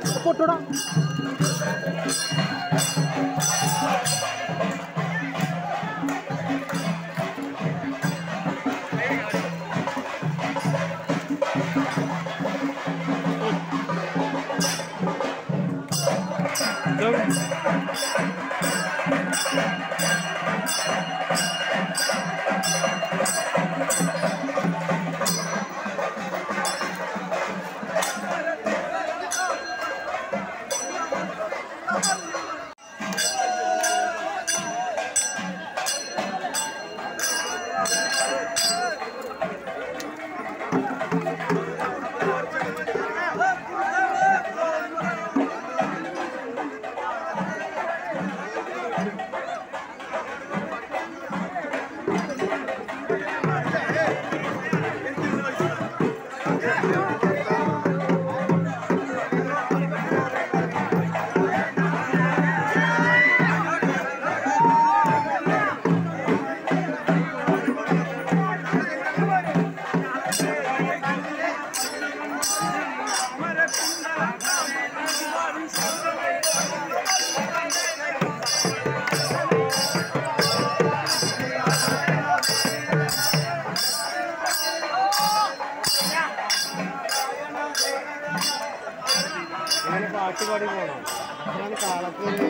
dulu. Foto ഞാൻ പാട്ട് പാടി പോകണം ഞാൻ കാളപ്പൂര്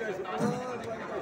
앉아있어.